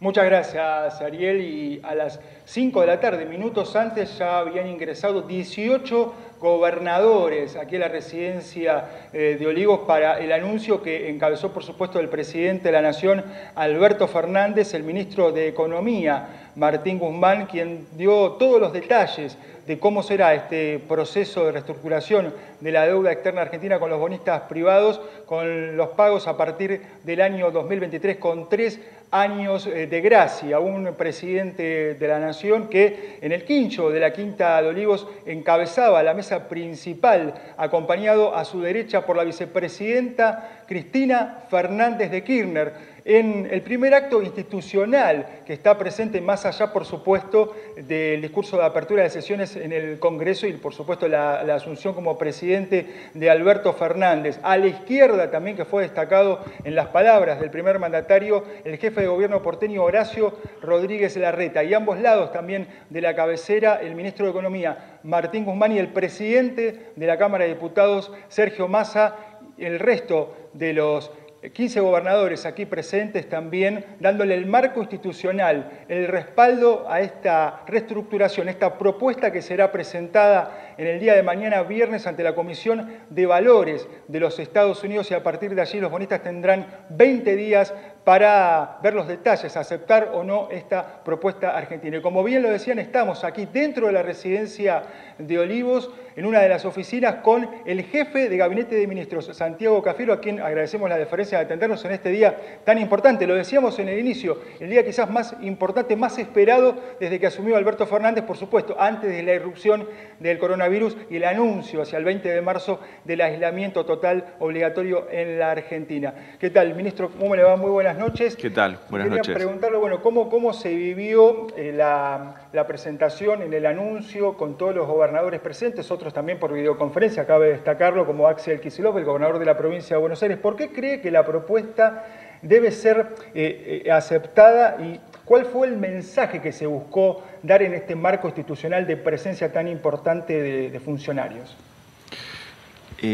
Muchas gracias, Ariel. Y a las 5 de la tarde, minutos antes, ya habían ingresado 18 gobernadores aquí a la residencia eh, de Olivos para el anuncio que encabezó, por supuesto, el presidente de la Nación, Alberto Fernández, el ministro de Economía, Martín Guzmán, quien dio todos los detalles de cómo será este proceso de reestructuración de la deuda externa argentina con los bonistas privados, con los pagos a partir del año 2023, con tres años eh, de gracia. Un presidente de la Nación que en el quincho de la Quinta de Olivos encabezaba la mesa principal, acompañado a su derecha por la vicepresidenta Cristina Fernández de Kirchner en el primer acto institucional que está presente más allá, por supuesto, del discurso de apertura de sesiones en el Congreso y, por supuesto, la, asunción como presidente de Alberto Fernández. A la izquierda también, que fue destacado en las palabras del primer mandatario, el jefe de gobierno porteño Horacio Rodríguez Larreta. Y ambos lados también de la cabecera, el ministro de Economía Martín Guzmán y el presidente de la Cámara de Diputados Sergio Massa, el resto de los 15 gobernadores aquí presentes también dándole el marco institucional, el respaldo a esta reestructuración, esta propuesta que será presentada en el día de mañana, viernes, ante la Comisión de Valores de los Estados Unidos y a partir de allí los bonistas tendrán 20 días para ver los detalles, aceptar o no esta propuesta argentina. Y como bien lo decían, estamos aquí dentro de la residencia de Olivos, en una de las oficinas, con el jefe de Gabinete de Ministros, Santiago Cafiero, a quien agradecemos la deferencia de atendernos en este día tan importante. Lo decíamos en el inicio, el día quizás más importante, más esperado desde que asumió Alberto Fernández, por supuesto, antes de la irrupción del coronavirus y el anuncio hacia el 20 de marzo del aislamiento total obligatorio en la Argentina. ¿Qué tal, ministro? ¿Cómo le va? Muy buenas noches. ¿Qué tal? Buenas Quería preguntarle, bueno, ¿cómo, cómo se vivió eh, la, presentación en el anuncio con todos los gobernadores presentes, otros también por videoconferencia, cabe destacarlo, como Axel Kicillof, el gobernador de la provincia de Buenos Aires. ¿Por qué cree que la propuesta debe ser eh, eh, aceptada y cuál fue el mensaje que se buscó dar en este marco institucional de presencia tan importante de, funcionarios?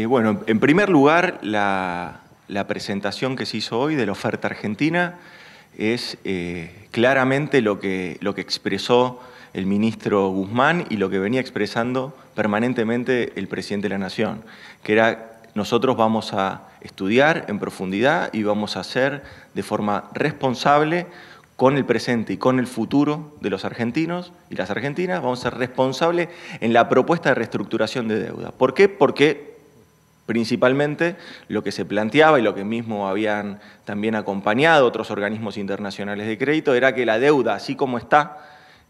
bueno, en primer lugar, la, la presentación que se hizo hoy de la oferta argentina es eh, claramente lo que, lo que expresó el ministro Guzmán y lo que venía expresando permanentemente el presidente de la Nación, que era nosotros vamos a estudiar en profundidad y vamos a hacer de forma responsable con el presente y con el futuro de los argentinos y las argentinas, vamos a ser responsables en la propuesta de reestructuración de deuda. ¿Por qué? Porque Principalmente lo que se planteaba y lo que mismo habían también acompañado otros organismos internacionales de crédito era que la deuda, así como está,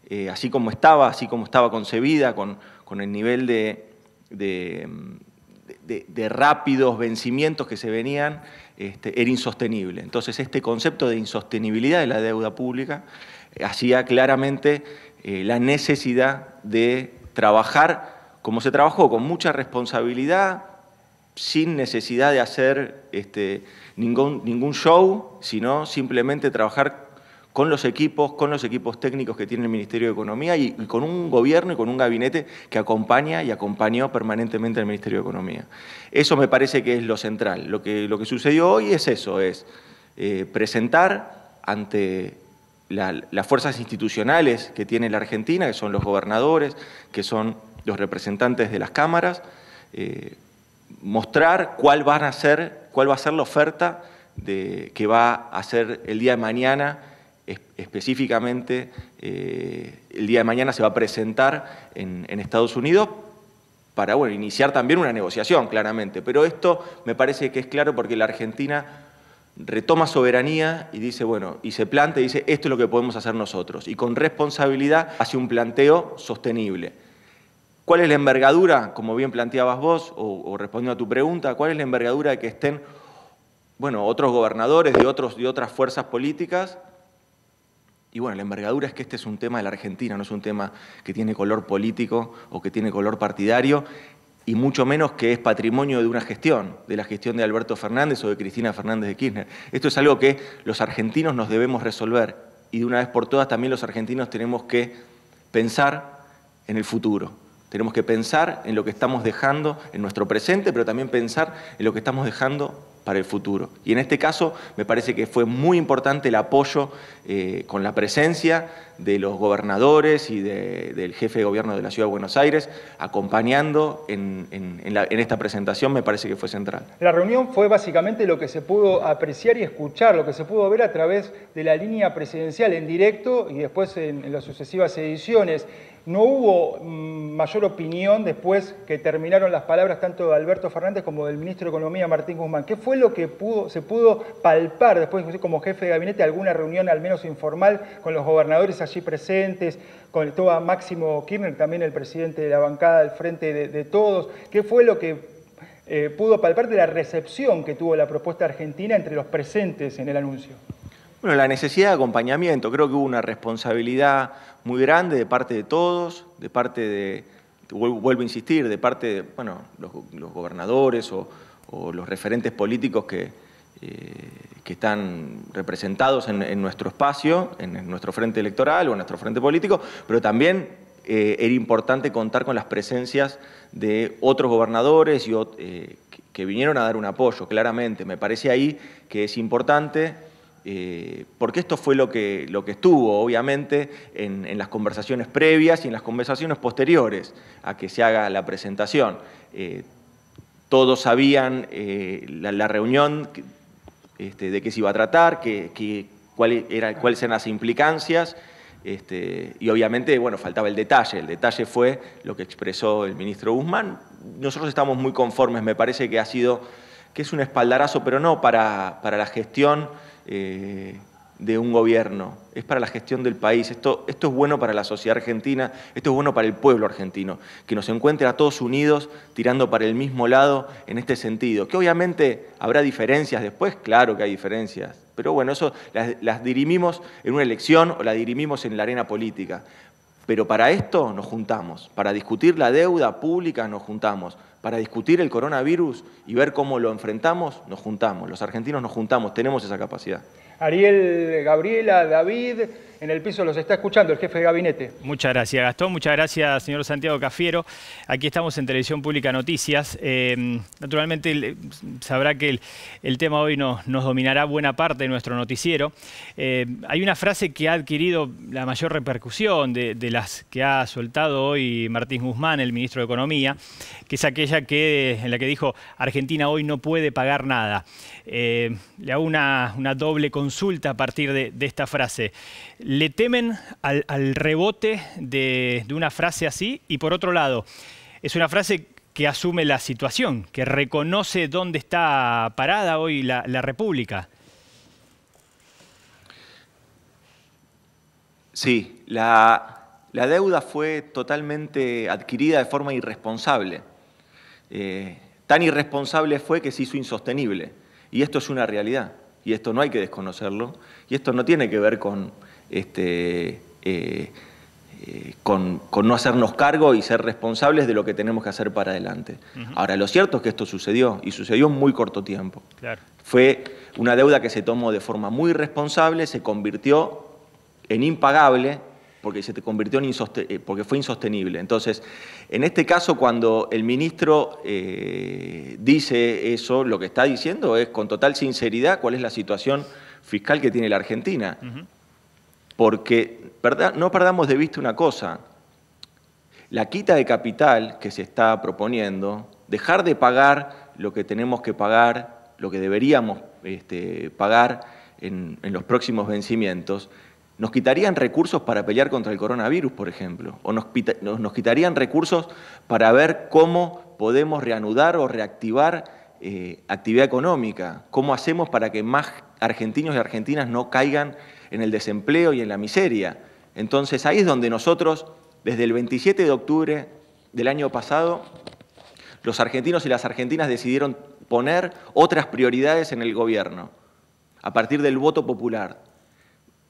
eh, así como estaba, así como estaba concebida, con, el nivel de, de, rápidos vencimientos que se venían, este, era insostenible. Entonces este concepto de insostenibilidad de la deuda pública eh, hacía claramente eh, la necesidad de trabajar como se trabajó, con mucha responsabilidad, sin necesidad de hacer este, ningún, ningún show, sino simplemente trabajar con los equipos, con los equipos técnicos que tiene el Ministerio de Economía y, con un gobierno y con un gabinete que acompaña y acompañó permanentemente al Ministerio de Economía. Eso me parece que es lo central. Lo que, lo que sucedió hoy es eso, es eh, presentar ante las fuerzas institucionales que tiene la Argentina, que son los gobernadores, que son los representantes de las cámaras, eh, mostrar cuál, van a ser, cuál va a ser la oferta de, que va a hacer el día de mañana, específicamente eh, el día de mañana se va a presentar en, Estados Unidos para bueno, iniciar también una negociación, claramente. Pero esto me parece que es claro porque la Argentina retoma soberanía y dice, bueno, y se plantea y dice, esto es lo que podemos hacer nosotros. Y con responsabilidad hace un planteo sostenible. ¿Cuál es la envergadura, como bien planteabas vos, o, respondiendo a tu pregunta, cuál es la envergadura de que estén bueno, otros gobernadores de, otros, de otras fuerzas políticas? Y bueno, la envergadura es que este es un tema de la Argentina, no es un tema que tiene color político o que tiene color partidario, y mucho menos que es patrimonio de una gestión, de la gestión de Alberto Fernández o de Cristina Fernández de Kirchner. Esto es algo que los argentinos nos debemos resolver y de una vez por todas también los argentinos tenemos que pensar en el futuro. Tenemos que pensar en lo que estamos dejando en nuestro presente, pero también pensar en lo que estamos dejando para el futuro. Y en este caso me parece que fue muy importante el apoyo eh, con la presencia de los gobernadores y del jefe de gobierno de la Ciudad de Buenos Aires, acompañando en, en, esta presentación, me parece que fue central. La reunión fue básicamente lo que se pudo apreciar y escuchar, lo que se pudo ver a través de la línea presidencial en directo y después en las sucesivas ediciones. No hubo mm, mayor opinión después que terminaron las palabras tanto de Alberto Fernández como del ministro de Economía Martín Guzmán. ¿Qué fue lo que pudo, se pudo palpar después como jefe de gabinete, alguna reunión al menos informal con los gobernadores allí presentes, con todo Máximo Kirchner, también el presidente de la bancada del Frente de, Todos? ¿Qué fue lo que eh, pudo palpar de la recepción que tuvo la propuesta argentina entre los presentes en el anuncio? Bueno, la necesidad de acompañamiento, creo que hubo una responsabilidad muy grande de parte de todos, de parte de, vuelvo a insistir, de parte de bueno, los, gobernadores o, los referentes políticos que, eh, que están representados en, nuestro espacio, en, nuestro frente electoral o en nuestro frente político, pero también eh, era importante contar con las presencias de otros gobernadores y, eh, que vinieron a dar un apoyo, claramente. Me parece ahí que es importante eh, porque esto fue lo que, lo que estuvo, obviamente, en, las conversaciones previas y en las conversaciones posteriores a que se haga la presentación. Eh, todos sabían eh, la, reunión este, de qué se iba a tratar, que, cuál era, cuáles eran las implicancias, este, y obviamente, bueno, faltaba el detalle. El detalle fue lo que expresó el ministro Guzmán. Nosotros estamos muy conformes, me parece que ha sido, que es un espaldarazo, pero no para, para la gestión eh, de un gobierno, es para la gestión del país. Esto, esto es bueno para la sociedad argentina, esto es bueno para el pueblo argentino, que nos encuentre a todos unidos tirando para el mismo lado en este sentido. Que obviamente habrá diferencias después, claro que hay diferencias, pero bueno, eso las, las dirimimos en una elección o las dirimimos en la arena política. Pero para esto nos juntamos, para discutir la deuda pública nos juntamos, para discutir el coronavirus y ver cómo lo enfrentamos, nos juntamos. Los argentinos nos juntamos, tenemos esa capacidad. Ariel, Gabriela, David, en el piso los está escuchando el jefe de gabinete. Muchas gracias, Gastón. Muchas gracias, señor Santiago Cafiero. Aquí estamos en Televisión Pública Noticias. Eh, naturalmente, sabrá que el, tema hoy nos, dominará buena parte de nuestro noticiero. Eh, hay una frase que ha adquirido la mayor repercusión de, las que ha soltado hoy Martín Guzmán, el ministro de Economía, que es aquella que, en la que dijo Argentina hoy no puede pagar nada. Eh, le hago una doble consulta a partir de, esta frase. ¿Le temen al, rebote de, una frase así? Y por otro lado, es una frase que asume la situación, que reconoce dónde está parada hoy la, República. Sí, la, deuda fue totalmente adquirida de forma irresponsable. Eh, tan irresponsable fue que se hizo insostenible. Y esto es una realidad y esto no hay que desconocerlo, y esto no tiene que ver con, este, eh, eh, con, no hacernos cargo y ser responsables de lo que tenemos que hacer para adelante. Ahora, lo cierto es que esto sucedió, y sucedió en muy corto tiempo. Fue una deuda que se tomó de forma muy responsable, se convirtió en impagable, porque se te convirtió en eh, porque fue insostenible. Entonces, en este caso, cuando el ministro eh, dice eso, lo que está diciendo es con total sinceridad cuál es la situación fiscal que tiene la Argentina. Porque no perdamos de vista una cosa, la quita de capital que se está proponiendo, dejar de pagar lo que tenemos que pagar, lo que deberíamos este, pagar en los próximos vencimientos, nos quitarían recursos para pelear contra el coronavirus, por ejemplo, o nos, quitarían recursos para ver cómo podemos reanudar o reactivar eh, actividad económica, cómo hacemos para que más argentinos y argentinas no caigan en el desempleo y en la miseria. Entonces ahí es donde nosotros, desde el 27 de octubre del año pasado, los argentinos y las argentinas decidieron poner otras prioridades en el gobierno, a partir del voto popular,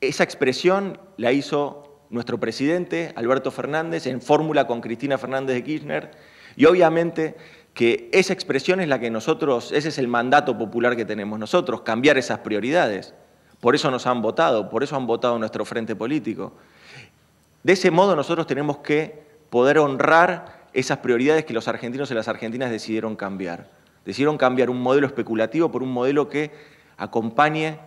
esa expresión la hizo nuestro presidente, Alberto Fernández, en fórmula con Cristina Fernández de Kirchner, y obviamente que esa expresión es la que nosotros, ese es el mandato popular que tenemos nosotros, cambiar esas prioridades. Por eso nos han votado, por eso han votado nuestro frente político. De ese modo nosotros tenemos que poder honrar esas prioridades que los argentinos y las argentinas decidieron cambiar. Decidieron cambiar un modelo especulativo por un modelo que acompañe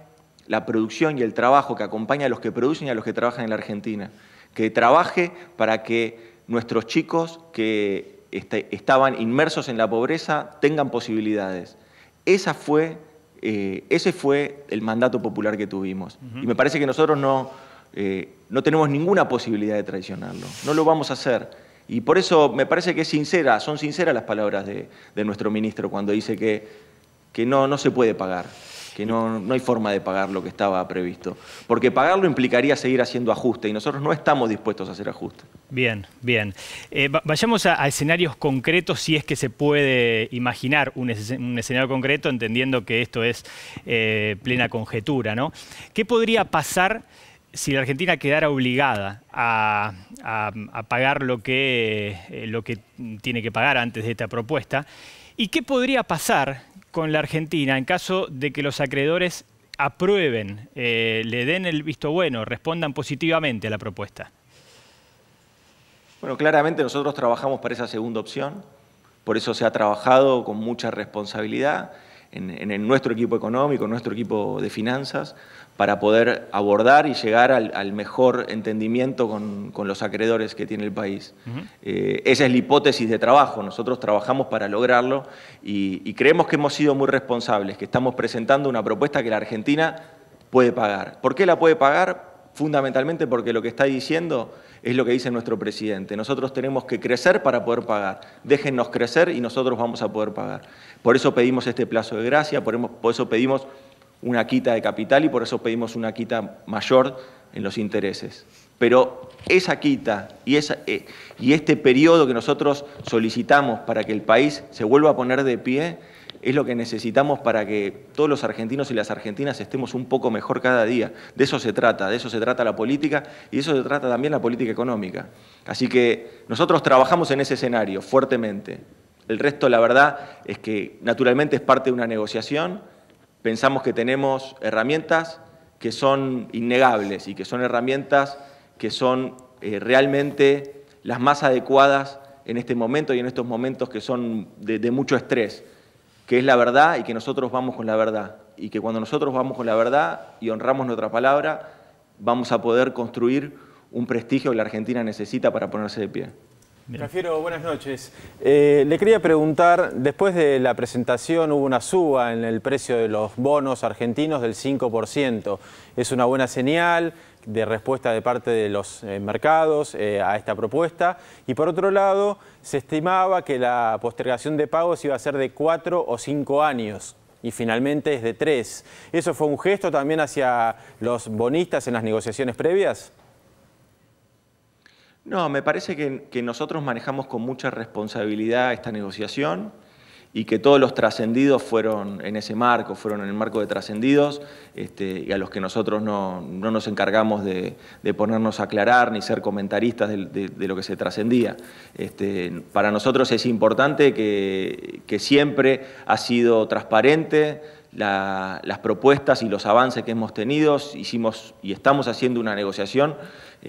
la producción y el trabajo, que acompañe a los que producen y a los que trabajan en la Argentina. Que trabaje para que nuestros chicos que este, estaban inmersos en la pobreza tengan posibilidades. Esa fue, eh, ese fue el mandato popular que tuvimos. Y me parece que nosotros no, eh, no tenemos ninguna posibilidad de traicionarlo. No lo vamos a hacer. Y por eso me parece que es sincera, son sinceras las palabras de, nuestro ministro cuando dice que, que no, no se puede pagar que no, no, hay forma de pagar lo que estaba previsto. Porque pagarlo implicaría seguir haciendo ajustes y nosotros no estamos dispuestos a hacer ajustes. Bien, bien. Eh, vayamos a, escenarios concretos si es que se puede imaginar un, escenario concreto, entendiendo que esto es eh, plena conjetura. ¿no? ¿Qué podría pasar si la Argentina quedara obligada a, pagar lo que, eh, lo que tiene que pagar antes de esta propuesta? ¿Y qué podría pasar con la Argentina. En caso de que los acreedores aprueben, eh, le den el visto bueno, respondan positivamente a la propuesta? Bueno, claramente nosotros trabajamos para esa segunda opción, por eso se ha trabajado con mucha responsabilidad en, nuestro equipo económico, en nuestro equipo de finanzas, para poder abordar y llegar al, mejor entendimiento con, los acreedores que tiene el país. Eh, esa es la hipótesis de trabajo, nosotros trabajamos para lograrlo y, creemos que hemos sido muy responsables, que estamos presentando una propuesta que la Argentina puede pagar. ¿Por qué la puede pagar? Fundamentalmente porque lo que está diciendo es lo que dice nuestro presidente. Nosotros tenemos que crecer para poder pagar. Déjennos crecer y nosotros vamos a poder pagar. Por eso pedimos este plazo de gracia, por eso pedimos una quita de capital y por eso pedimos una quita mayor en los intereses. Pero esa quita y, eh, y este periodo que nosotros solicitamos para que el país se vuelva a poner de pie es lo que necesitamos para que todos los argentinos y las argentinas estemos un poco mejor cada día. De eso se trata, de eso se trata la política y de eso se trata también la política económica. Así que nosotros trabajamos en ese escenario fuertemente. El resto, la verdad, es que naturalmente es parte de una negociación. Pensamos que tenemos herramientas que son innegables y que son herramientas que son eh, realmente las más adecuadas en este momento y en estos momentos que son de mucho estrés que es la verdad y que nosotros vamos con la verdad. Y que cuando nosotros vamos con la verdad y honramos nuestra palabra, vamos a poder construir un prestigio que la Argentina necesita para ponerse de pie. Prefiero, buenas noches. Eh, le quería preguntar, después de la presentación hubo una suba en el precio de los bonos argentinos del 5%. ¿Es una buena señal de respuesta de parte de los eh, mercados eh, a esta propuesta? Y por otro lado, se estimaba que la postergación de pagos iba a ser de cuatro o cinco años y finalmente es de tres. ¿Eso fue un gesto también hacia los bonistas en las negociaciones previas? No, me parece que, nosotros manejamos con mucha responsabilidad esta negociación y que todos los trascendidos fueron en ese marco, fueron en el marco de trascendidos este, y a los que nosotros no, nos encargamos de, ponernos a aclarar ni ser comentaristas de, lo que se trascendía. Este, para nosotros es importante que, siempre ha sido transparente las propuestas y los avances que hemos tenido, hicimos y estamos haciendo una negociación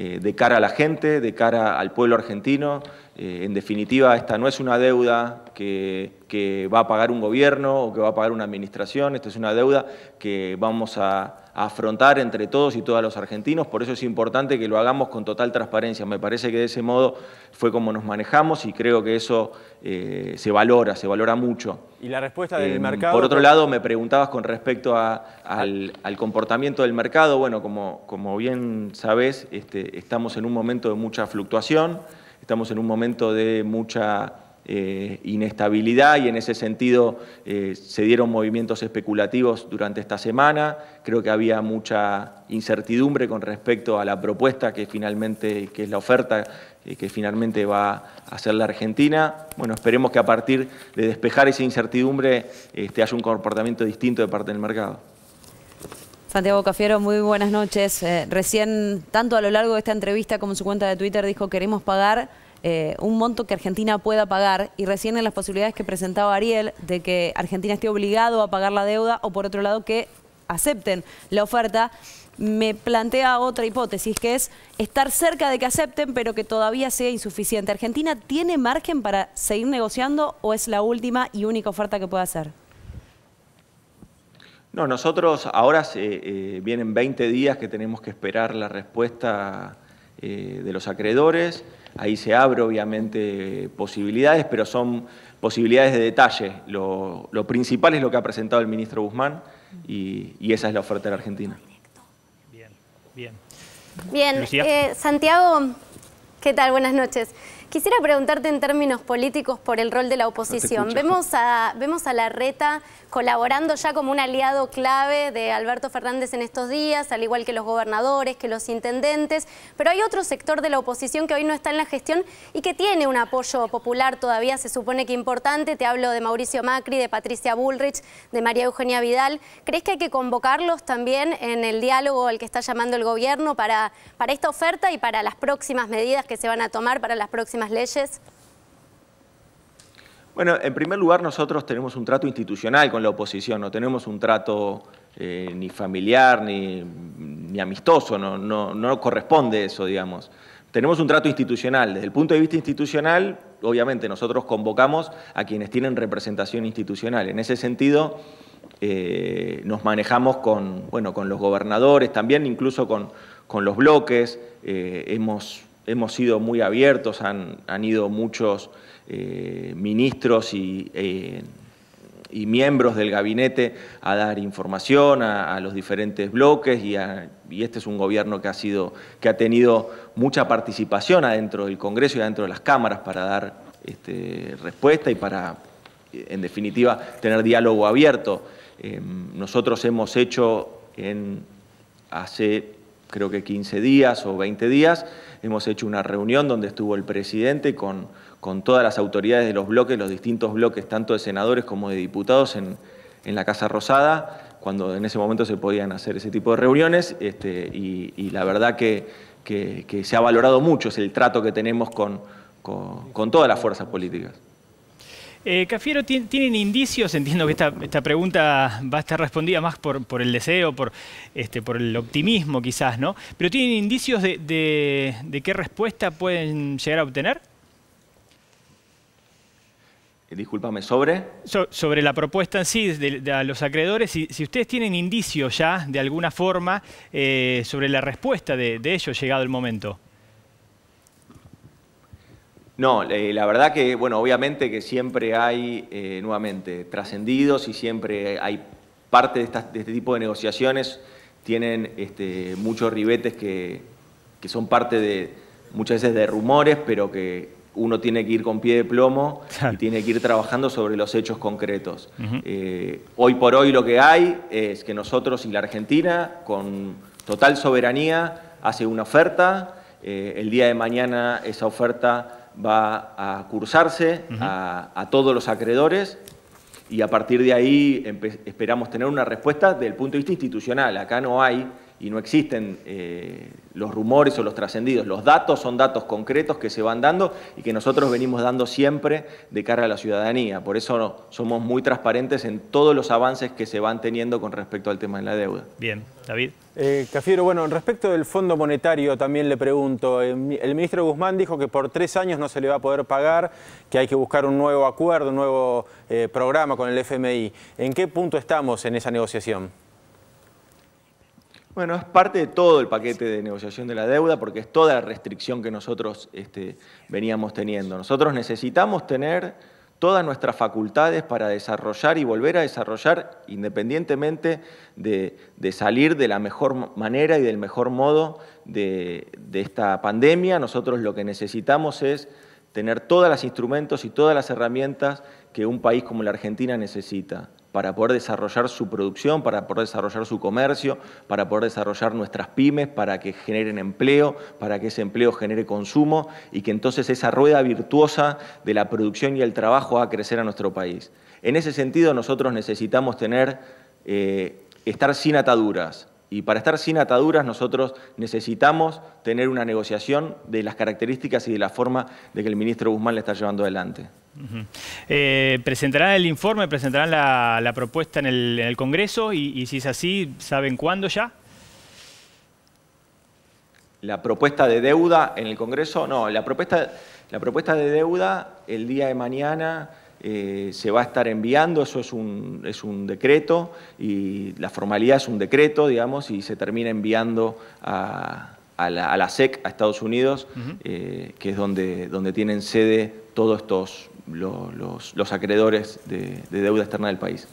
eh, de cara a la gente, de cara al pueblo argentino. Eh, en definitiva, esta no es una deuda que, va a pagar un gobierno o que va a pagar una administración, esta es una deuda que vamos a, afrontar entre todos y todas los argentinos, por eso es importante que lo hagamos con total transparencia. Me parece que de ese modo fue como nos manejamos y creo que eso eh, se valora, se valora mucho. ¿Y la respuesta del mercado? Por otro lado, me preguntabas con respecto al, comportamiento del mercado. Bueno, como, como bien sabés, este, estamos en un momento de mucha fluctuación, estamos en un momento de mucha eh, inestabilidad y en ese sentido eh, se dieron movimientos especulativos durante esta semana. Creo que había mucha incertidumbre con respecto a la propuesta que finalmente, que es la oferta eh, que finalmente va a hacer la Argentina. Bueno, esperemos que a partir de despejar esa incertidumbre este, haya un comportamiento distinto de parte del mercado. Santiago Cafiero, muy buenas noches. recién, tanto a lo largo de esta entrevista como en su cuenta de Twitter, dijo queremos pagar eh, un monto que Argentina pueda pagar y recién en las posibilidades que presentaba Ariel de que Argentina esté obligado a pagar la deuda o por otro lado que acepten la oferta, me plantea otra hipótesis, que es estar cerca de que acepten, pero que todavía sea insuficiente. ¿Argentina tiene margen para seguir negociando o es la última y única oferta que puede hacer? No, nosotros ahora eh, vienen 20 días que tenemos que esperar la respuesta eh, de los acreedores. Ahí se abre obviamente posibilidades, pero son posibilidades de detalle. Lo, principal es lo que ha presentado el ministro Guzmán y, esa es la oferta de la Argentina. Bien, bien. Bien, eh, Santiago, ¿qué tal? Buenas noches. Quisiera preguntarte en términos políticos por el rol de la oposición. vemos, a, vemos a la reta colaborando ya como un aliado clave de Alberto Fernández en estos días, al igual que los gobernadores, que los intendentes, pero hay otro sector de la oposición que hoy no está en la gestión y que tiene un apoyo popular todavía, se supone que importante. Te hablo de Mauricio Macri, de Patricia Bullrich, de María Eugenia Vidal. ¿Crees que hay que convocarlos también en el diálogo al que está llamando el gobierno para, para esta oferta y para las próximas medidas que se van a tomar para las próximas leyes? Bueno, en primer lugar nosotros tenemos un trato institucional con la oposición, no tenemos un trato eh, ni familiar ni, amistoso, no, no, corresponde eso, digamos. Tenemos un trato institucional. Desde el punto de vista institucional, obviamente nosotros convocamos a quienes tienen representación institucional. En ese sentido, eh, nos manejamos con, bueno, con los gobernadores, también incluso con, con los bloques. Eh, hemos, hemos sido muy abiertos, han, han ido muchos eh, ministros eh, y, miembros del gabinete a dar información a, los diferentes bloques y, este es un gobierno que ha, sido, que ha tenido mucha participación adentro del Congreso y adentro de las cámaras para dar este, respuesta y para, en definitiva, tener diálogo abierto. Eh, nosotros hemos hecho en hace creo que 15 días o 20 días, hemos hecho una reunión donde estuvo el presidente con con todas las autoridades de los bloques, los distintos bloques, tanto de senadores como de diputados en, la Casa Rosada, cuando en ese momento se podían hacer ese tipo de reuniones, este, y, la verdad que, se ha valorado mucho, el trato que tenemos con, todas las fuerzas políticas. Eh, Cafiero, ¿tienen indicios? Entiendo que esta, pregunta va a estar respondida más por, el deseo, por, este, por el optimismo quizás, ¿no? Pero ¿tienen indicios de qué respuesta pueden llegar a obtener? Eh, discúlpame, ¿sobre? sobre la propuesta en sí de, los acreedores, si, si, ustedes tienen indicios ya, de alguna forma, eh, sobre la respuesta de, ellos llegado el momento. No, eh, la verdad que, bueno, obviamente que siempre hay, nuevamente, trascendidos y siempre hay parte de, este tipo de negociaciones, tienen este, muchos ribetes que, que son parte de, muchas veces de rumores, pero que uno tiene que ir con pie de plomo y tiene que ir trabajando sobre los hechos concretos. Eh, hoy por hoy lo que hay es que nosotros y la Argentina, con total soberanía, hace una oferta. Eh, el día de mañana esa oferta va a cursarse a, todos los acreedores y a partir de ahí esperamos tener una respuesta desde el punto de vista institucional. Acá no hay y no existen eh, los rumores o los trascendidos. Los datos son datos concretos que se van dando y que nosotros venimos dando siempre de cara a la ciudadanía. Por eso somos muy transparentes en todos los avances que se van teniendo con respecto al tema de la deuda. Bien, David. Eh, Cafiero, bueno, respecto del Fondo Monetario también le pregunto, eh, el ministro Guzmán dijo que por tres años no se le va a poder pagar, que hay que buscar un nuevo acuerdo, un nuevo programa con el FMI. ¿En qué punto estamos en esa negociación? Bueno, es parte de todo el paquete de negociación de la deuda porque es toda la restricción que nosotros este, veníamos teniendo. Nosotros necesitamos tener todas nuestras facultades para desarrollar y volver a desarrollar independientemente de, salir de la mejor manera y del mejor modo de, de esta pandemia. Nosotros lo que necesitamos es tener todos los instrumentos y todas las herramientas que un país como la Argentina necesita para poder desarrollar su producción, para poder desarrollar su comercio, para poder desarrollar nuestras pymes, para que generen empleo, para que ese empleo genere consumo y que entonces esa rueda virtuosa de la producción y el trabajo haga crecer a nuestro país. En ese sentido nosotros necesitamos tener, eh, estar sin ataduras, Y para estar sin ataduras nosotros necesitamos tener una negociación de las características y de la forma de que el ministro Guzmán le está llevando adelante. Eh, ¿Presentarán el informe, presentarán la, propuesta en el, Congreso? Y, si es así, ¿saben cuándo ya? La propuesta de deuda en el Congreso, no, la propuesta, la propuesta de deuda el día de mañana eh, se va a estar enviando, eso es un, es un, decreto y la formalidad es un decreto, digamos, y se termina enviando a, la, SEC, a Estados Unidos, eh, que es donde, donde tienen sede todos estos los, acreedores de, deuda externa del país.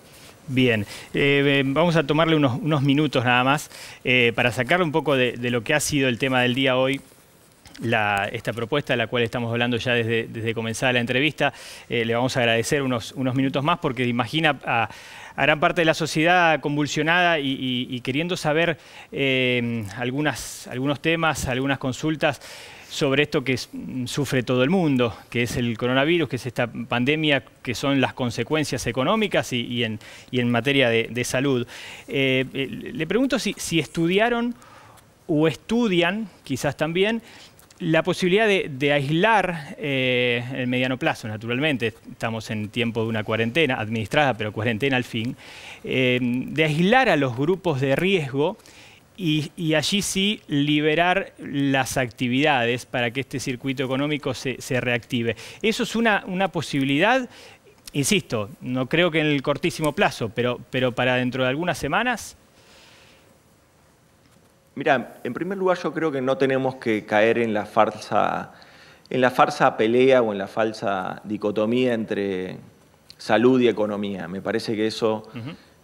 Bien, eh, vamos a tomarle unos, minutos nada más eh, para sacarle un poco de, lo que ha sido el tema del día hoy. Esta propuesta de la cual estamos hablando ya desde, desde comenzar la entrevista. Eh, le vamos a agradecer unos, unos minutos más porque imagina a, gran parte de la sociedad convulsionada y, queriendo saber algunas, algunos temas, algunas consultas sobre esto que sufre todo el mundo, que es el coronavirus, que es esta pandemia, que son las consecuencias económicas y, en, materia de, salud. Eh, eh, le pregunto si, estudiaron o estudian, quizás también, la posibilidad de, aislar eh, el mediano plazo, naturalmente, estamos en tiempo de una cuarentena, administrada, pero cuarentena al fin, de aislar a los grupos de riesgo y, allí sí liberar las actividades para que este circuito económico se, reactive. Eso es una, posibilidad, insisto, no creo que en el cortísimo plazo, pero para dentro de algunas semanas. Mira, en primer lugar yo creo que no tenemos que caer en la farsa, en la farsa pelea o en la falsa dicotomía entre salud y economía. Me parece que eso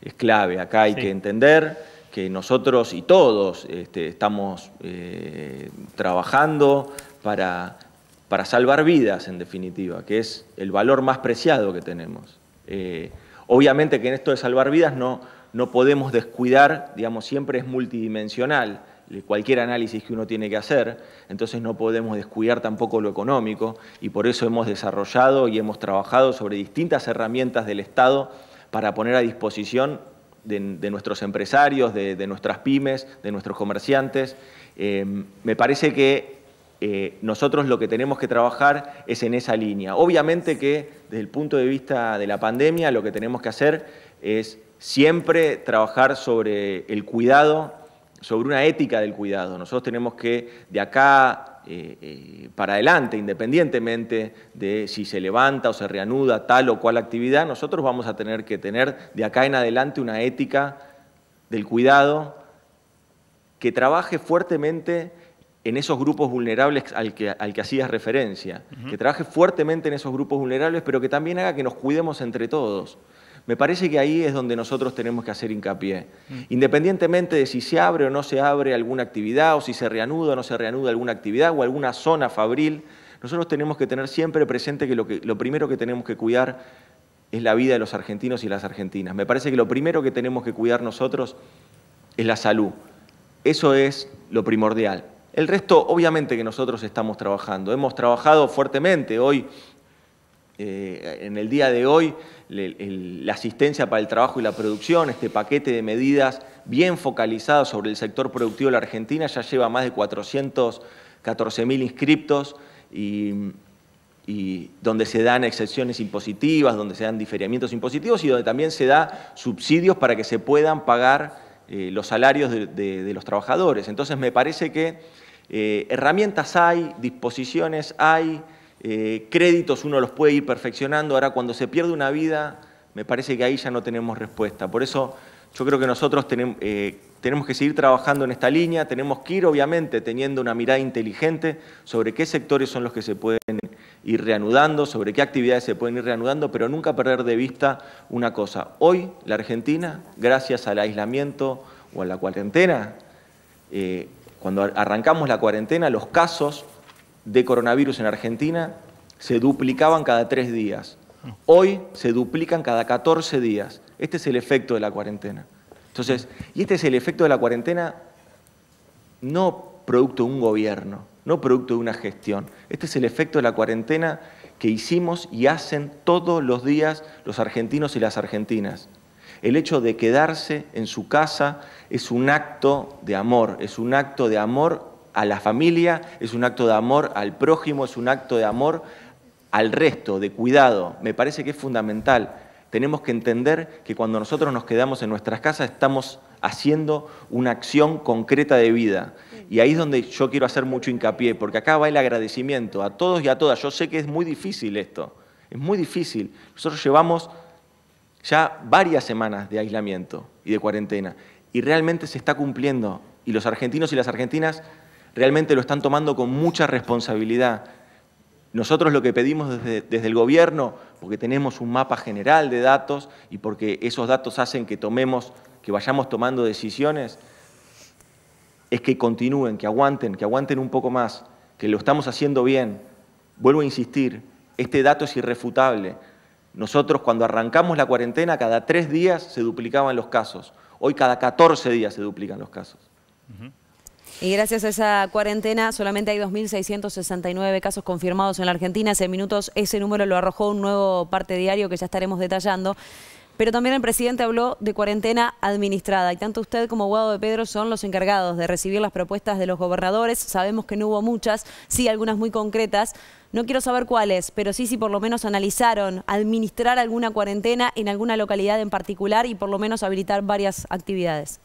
es clave. Acá hay que entender que nosotros y todos este, estamos eh, trabajando para, para, salvar vidas, en definitiva, que es el valor más preciado que tenemos. Eh, obviamente que en esto de salvar vidas no, no podemos descuidar, digamos, siempre es multidimensional cualquier análisis que uno tiene que hacer, entonces no podemos descuidar tampoco lo económico y por eso hemos desarrollado y hemos trabajado sobre distintas herramientas del Estado para poner a disposición de, nuestros empresarios, de, nuestras pymes, de nuestros comerciantes. Eh, me parece que eh, nosotros lo que tenemos que trabajar es en esa línea. Obviamente que desde el punto de vista de la pandemia lo que tenemos que hacer es siempre trabajar sobre el cuidado, sobre una ética del cuidado. Nosotros tenemos que de acá eh, eh, para adelante, independientemente de si se levanta o se reanuda tal o cual actividad, nosotros vamos a tener que tener de acá en adelante una ética del cuidado que trabaje fuertemente en esos grupos vulnerables al que, al que hacías referencia, que trabaje fuertemente en esos grupos vulnerables, pero que también haga que nos cuidemos entre todos. Me parece que ahí es donde nosotros tenemos que hacer hincapié. Mm. Independientemente de si se abre o no se abre alguna actividad, o si se reanuda o no se reanuda alguna actividad, o alguna zona fabril, nosotros tenemos que tener siempre presente que lo, que, lo primero que tenemos que cuidar es la vida de los argentinos y las argentinas. Me parece que lo primero que tenemos que cuidar nosotros es la salud. Eso es lo primordial. El resto, obviamente que nosotros estamos trabajando. Hemos trabajado fuertemente. Hoy eh, en el día de hoy la asistencia para el trabajo y la producción, este paquete de medidas bien focalizado sobre el sector productivo de la Argentina, ya lleva más de 414.000 inscriptos y, donde se dan excepciones impositivas, donde se dan diferimientos impositivos y donde también se da subsidios para que se puedan pagar eh, los salarios de, los trabajadores. Entonces me parece que eh, herramientas hay, disposiciones hay, eh, créditos uno los puede ir perfeccionando, ahora cuando se pierde una vida, me parece que ahí ya no tenemos respuesta. Por eso yo creo que nosotros tenemos, eh, tenemos que seguir trabajando en esta línea, tenemos que ir obviamente teniendo una mirada inteligente sobre qué sectores son los que se pueden ir reanudando, sobre qué actividades se pueden ir reanudando, pero nunca perder de vista una cosa. Hoy la Argentina, gracias al aislamiento o a la cuarentena, eh, cuando arrancamos la cuarentena, los casos de coronavirus en Argentina se duplicaban cada tres días. Hoy se duplican cada 14 días. Este es el efecto de la cuarentena. Entonces, y este es el efecto de la cuarentena no producto de un gobierno, no producto de una gestión. Este es el efecto de la cuarentena que hicimos y hacen todos los días los argentinos y las argentinas. El hecho de quedarse en su casa es un acto de amor, es un acto de amor a la familia, es un acto de amor al prójimo, es un acto de amor al resto, de cuidado. Me parece que es fundamental. Tenemos que entender que cuando nosotros nos quedamos en nuestras casas estamos haciendo una acción concreta de vida. Y ahí es donde yo quiero hacer mucho hincapié, porque acá va el agradecimiento a todos y a todas. Yo sé que es muy difícil esto, es muy difícil. Nosotros llevamos ya varias semanas de aislamiento y de cuarentena, y realmente se está cumpliendo. Y los argentinos y las argentinas realmente lo están tomando con mucha responsabilidad. Nosotros lo que pedimos desde, el gobierno, porque tenemos un mapa general de datos y porque esos datos hacen que tomemos, que vayamos tomando decisiones, es que continúen, que aguanten, que aguanten un poco más, que lo estamos haciendo bien. Vuelvo a insistir, este dato es irrefutable. Nosotros cuando arrancamos la cuarentena, cada tres días se duplicaban los casos. Hoy cada 14 días se duplican los casos. Y gracias a esa cuarentena solamente hay 2.669 casos confirmados en la Argentina. Hace minutos ese número lo arrojó un nuevo parte diario que ya estaremos detallando. Pero también el presidente habló de cuarentena administrada y tanto usted como Guado de Pedro son los encargados de recibir las propuestas de los gobernadores. Sabemos que no hubo muchas, sí algunas muy concretas. No quiero saber cuáles, pero sí si por lo menos analizaron administrar alguna cuarentena en alguna localidad en particular y por lo menos habilitar varias actividades.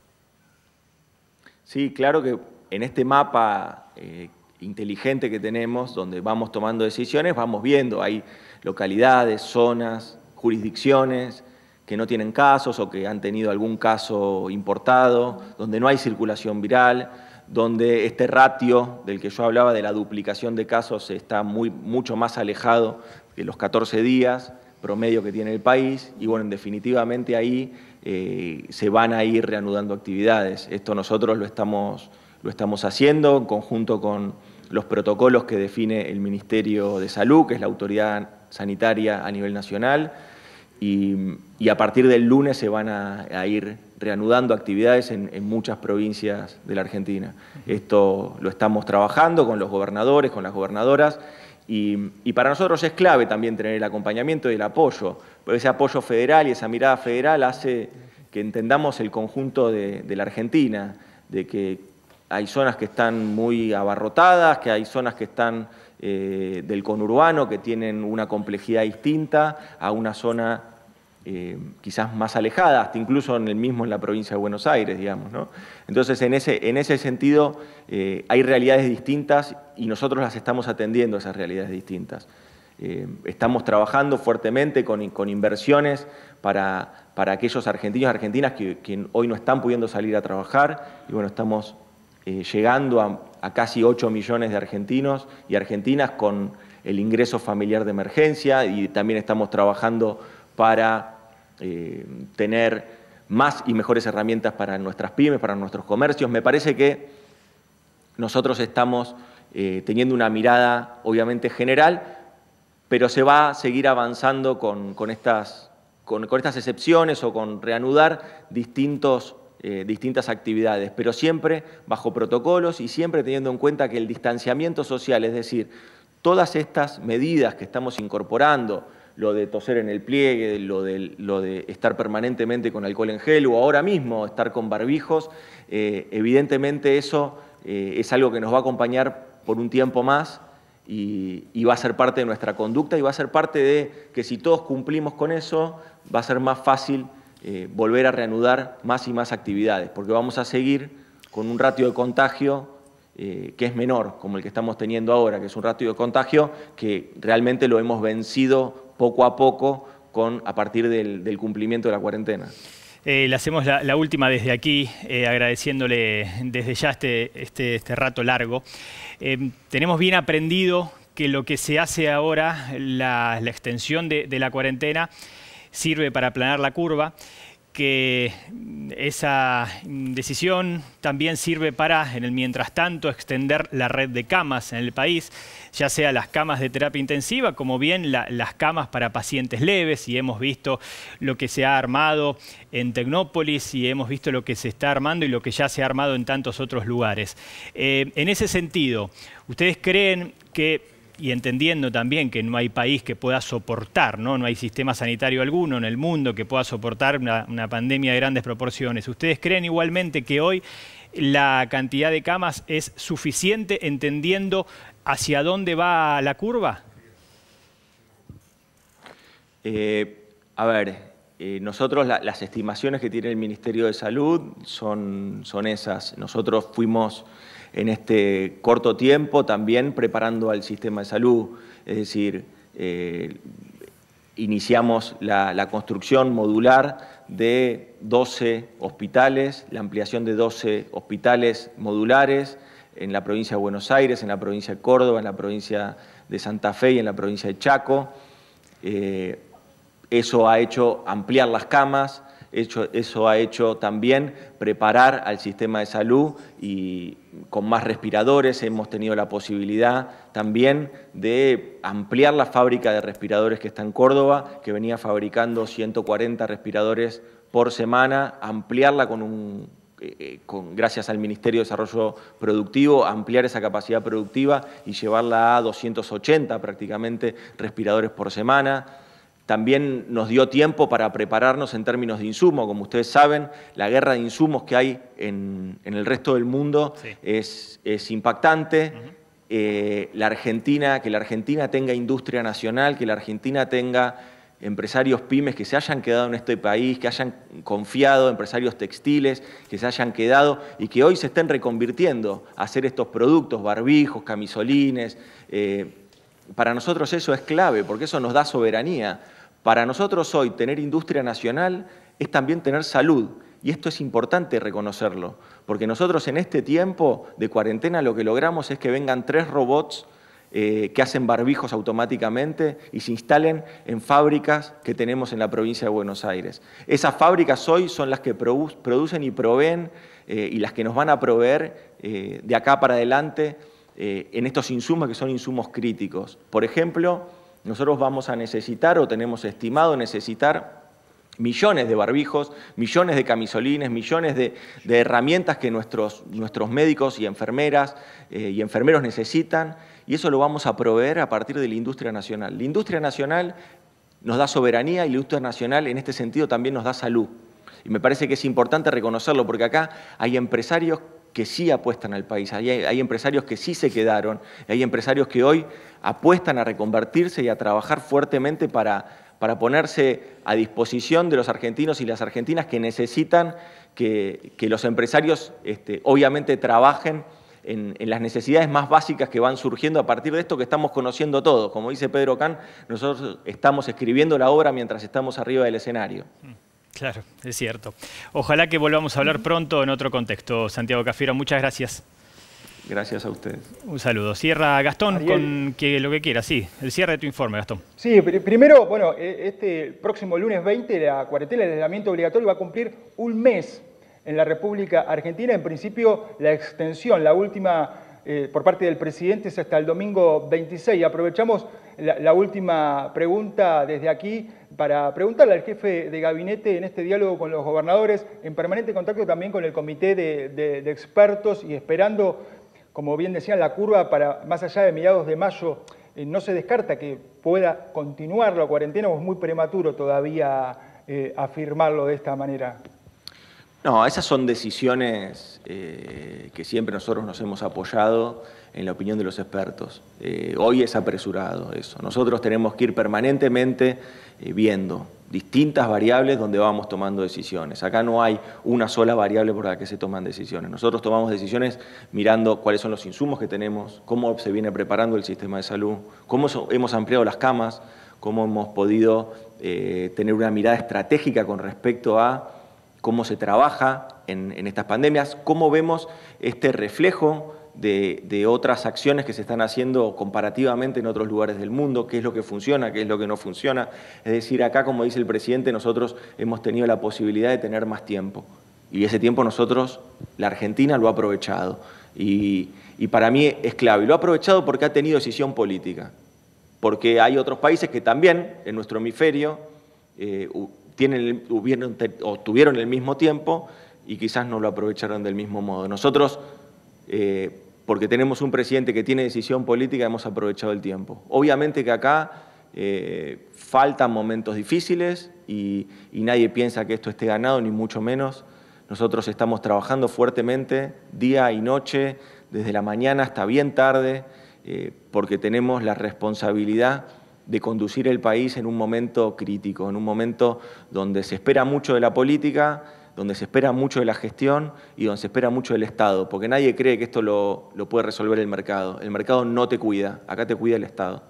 Sí, claro que en este mapa eh, inteligente que tenemos, donde vamos tomando decisiones, vamos viendo, hay localidades, zonas, jurisdicciones que no tienen casos o que han tenido algún caso importado, donde no hay circulación viral, donde este ratio del que yo hablaba de la duplicación de casos está mucho más alejado de los 14 días promedio que tiene el país y bueno, definitivamente ahí eh, se van a ir reanudando actividades. Esto nosotros lo estamos lo estamos haciendo en conjunto con los protocolos que define el Ministerio de Salud, que es la autoridad sanitaria a nivel nacional, y, a partir del lunes se van a, ir reanudando actividades en, muchas provincias de la Argentina. Esto lo estamos trabajando con los gobernadores, con las gobernadoras, y, para nosotros es clave también tener el acompañamiento y el apoyo, porque ese apoyo federal y esa mirada federal hace que entendamos el conjunto de, de la Argentina, de que hay zonas que están muy abarrotadas, que hay zonas que están eh, del conurbano, que tienen una complejidad distinta a una zona eh, quizás más alejada, hasta incluso en el mismo en la provincia de Buenos Aires, digamos. Entonces, en ese, en ese sentido, eh, hay realidades distintas y nosotros las estamos atendiendo, esas realidades distintas. estamos trabajando fuertemente con, con inversiones para, para, aquellos argentinos y argentinas que, que hoy no están pudiendo salir a trabajar y bueno, estamos eh, llegando a, casi 8 millones de argentinos y argentinas con el ingreso familiar de emergencia y también estamos trabajando para eh, tener más y mejores herramientas para nuestras pymes, para nuestros comercios. Me parece que nosotros estamos eh, teniendo una mirada obviamente general, pero se va a seguir avanzando con, estas, con estas excepciones o con reanudar distintos eh, distintas actividades, pero siempre bajo protocolos y siempre teniendo en cuenta que el distanciamiento social, es decir, todas estas medidas que estamos incorporando, lo de toser en el pliegue, lo de, estar permanentemente con alcohol en gel o ahora mismo estar con barbijos, eh, evidentemente eso eh, es algo que nos va a acompañar por un tiempo más y, y, va a ser parte de nuestra conducta y va a ser parte de que si todos cumplimos con eso, va a ser más fácil eh, volver a reanudar más y más actividades, porque vamos a seguir con un ratio de contagio eh, que es menor, como el que estamos teniendo ahora, que es un ratio de contagio que realmente lo hemos vencido poco a poco con, a partir del, cumplimiento de la cuarentena. Eh, le hacemos la, última desde aquí, agradeciéndole desde ya este, este, este rato largo. tenemos bien aprendido que lo que se hace ahora, la, extensión de, de la cuarentena, sirve para aplanar la curva, que esa decisión también sirve para, en el mientras tanto, extender la red de camas en el país, ya sea las camas de terapia intensiva, como bien las camas para pacientes leves, y hemos visto lo que se ha armado en Tecnópolis, y hemos visto lo que se está armando y lo que ya se ha armado en tantos otros lugares. Eh, en ese sentido, ¿ustedes creen que y entendiendo también que no hay país que pueda soportar, no, no hay sistema sanitario alguno en el mundo que pueda soportar una, pandemia de grandes proporciones. ¿Ustedes creen igualmente que hoy la cantidad de camas es suficiente entendiendo hacia dónde va la curva? Eh, a ver, eh, nosotros las estimaciones que tiene el Ministerio de Salud son, son esas. Nosotros fuimos en este corto tiempo también preparando al sistema de salud, es decir, eh, iniciamos la, construcción modular de 12 hospitales, la ampliación de 12 hospitales modulares en la provincia de Buenos Aires, en la provincia de Córdoba, en la provincia de Santa Fe y en la provincia de Chaco. Eh, eso ha hecho ampliar las camas, eso ha hecho también preparar al sistema de salud y con más respiradores hemos tenido la posibilidad también de ampliar la fábrica de respiradores que está en Córdoba, que venía fabricando 140 respiradores por semana, ampliarla con un, eh, eh, con, gracias al Ministerio de Desarrollo Productivo, ampliar esa capacidad productiva y llevarla a 280 prácticamente respiradores por semana. También nos dio tiempo para prepararnos en términos de insumo. Como ustedes saben, la guerra de insumos que hay en, el resto del mundo es, impactante. Eh, la Argentina, que la Argentina tenga industria nacional, que la Argentina tenga empresarios pymes que se hayan quedado en este país, que hayan confiado, empresarios textiles que se hayan quedado y que hoy se estén reconvirtiendo a hacer estos productos, barbijos, camisolines. Eh, para nosotros eso es clave, porque eso nos da soberanía. Para nosotros hoy tener industria nacional es también tener salud. Y esto es importante reconocerlo, porque nosotros en este tiempo de cuarentena lo que logramos es que vengan tres robots eh, que hacen barbijos automáticamente y se instalen en fábricas que tenemos en la provincia de Buenos Aires. Esas fábricas hoy son las que producen y proveen eh, y las que nos van a proveer eh, de acá para adelante en estos insumos que son insumos críticos. Por ejemplo, nosotros vamos a necesitar o tenemos estimado necesitar millones de barbijos, millones de camisolines, millones de, herramientas que nuestros, nuestros, médicos y enfermeras eh, y enfermeros necesitan, y eso lo vamos a proveer a partir de la industria nacional. La industria nacional nos da soberanía y la industria nacional en este sentido también nos da salud. Y me parece que es importante reconocerlo porque acá hay empresarios que sí apuestan al país, hay, empresarios que sí se quedaron, hay empresarios que hoy apuestan a reconvertirse y a trabajar fuertemente para, para ponerse a disposición de los argentinos y las argentinas que necesitan que, los empresarios este, obviamente trabajen en, las necesidades más básicas que van surgiendo a partir de esto que estamos conociendo todos. Como dice Pedro Can, nosotros estamos escribiendo la obra mientras estamos arriba del escenario. Claro, es cierto. Ojalá que volvamos a hablar pronto en otro contexto. Santiago Cafiero, muchas gracias. Gracias a ustedes. Un saludo. Cierra Gastón con que, lo que quiera, sí. El cierre de tu informe, Gastón. Sí, primero, bueno, e, este próximo lunes 20 la cuarentena del aislamiento obligatorio va a cumplir un mes en la República Argentina. En principio, la extensión, la última eh, por parte del presidente es hasta el domingo 26. Aprovechamos la, última pregunta desde aquí para preguntarle al jefe de gabinete en este diálogo con los gobernadores, en permanente contacto también con el comité de, expertos y esperando, como bien decían, la curva para más allá de mediados de mayo. Eh, no se descarta que pueda continuar la cuarentena o es muy prematuro todavía eh, afirmarlo de esta manera. No, esas son decisiones eh, que siempre nosotros nos hemos apoyado en la opinión de los expertos. Eh, hoy es apresurado eso. Nosotros tenemos que ir permanentemente eh, viendo distintas variables donde vamos tomando decisiones. Acá no hay una sola variable por la que se toman decisiones. Nosotros tomamos decisiones mirando cuáles son los insumos que tenemos, cómo se viene preparando el sistema de salud, cómo hemos ampliado las camas, cómo hemos podido tener una mirada estratégica con respecto a cómo se trabaja en, estas pandemias, cómo vemos este reflejo de, otras acciones que se están haciendo comparativamente en otros lugares del mundo, qué es lo que funciona, qué es lo que no funciona. Es decir, acá, como dice el presidente, nosotros hemos tenido la posibilidad de tener más tiempo. Y ese tiempo nosotros, la Argentina, lo ha aprovechado. Y, para mí es clave. Y lo ha aprovechado porque ha tenido decisión política. Porque hay otros países que también, en nuestro hemisferio, eh, tuvieron el mismo tiempo y quizás no lo aprovecharon del mismo modo. Nosotros, eh, porque tenemos un presidente que tiene decisión política, hemos aprovechado el tiempo. Obviamente que acá eh, faltan momentos difíciles y, nadie piensa que esto esté ganado, ni mucho menos. Nosotros estamos trabajando fuertemente día y noche, desde la mañana hasta bien tarde, eh, porque tenemos la responsabilidad de conducir el país en un momento crítico, en un momento donde se espera mucho de la política, donde se espera mucho de la gestión y donde se espera mucho del Estado, porque nadie cree que esto lo, puede resolver el mercado. El mercado no te cuida, acá te cuida el Estado.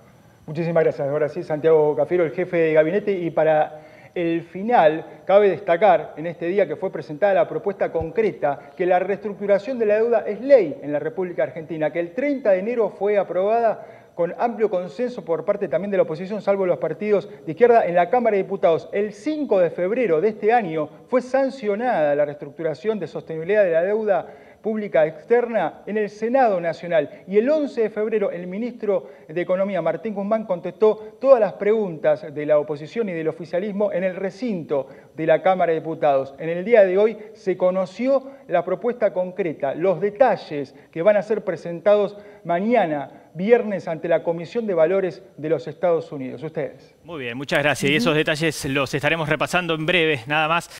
Muchísimas gracias. Ahora sí, Santiago Cafiero, el jefe de gabinete, y para el final, cabe destacar en este día que fue presentada la propuesta concreta que la reestructuración de la deuda es ley en la República Argentina, que el 30 de enero fue aprobada con amplio consenso por parte también de la oposición, salvo los partidos de izquierda, en la Cámara de Diputados. El 5 de febrero de este año fue sancionada la reestructuración de sostenibilidad de la deuda pública externa en el Senado Nacional. Y el 11 de febrero el ministro de Economía, Martín Guzmán, contestó todas las preguntas de la oposición y del oficialismo en el recinto de la Cámara de Diputados. En el día de hoy se conoció la propuesta concreta, los detalles que van a ser presentados mañana, viernes, ante la Comisión de Valores de los Estados Unidos. Ustedes. Muy bien, muchas gracias. Y esos detalles los estaremos repasando en breve, nada más.